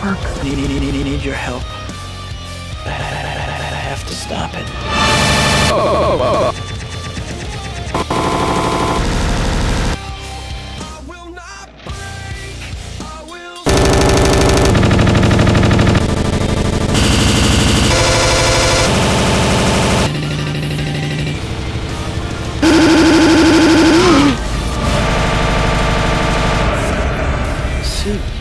park. I need, need, need your help. I, have to stop it. Oh, oh, oh, oh. see.